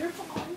You're fine.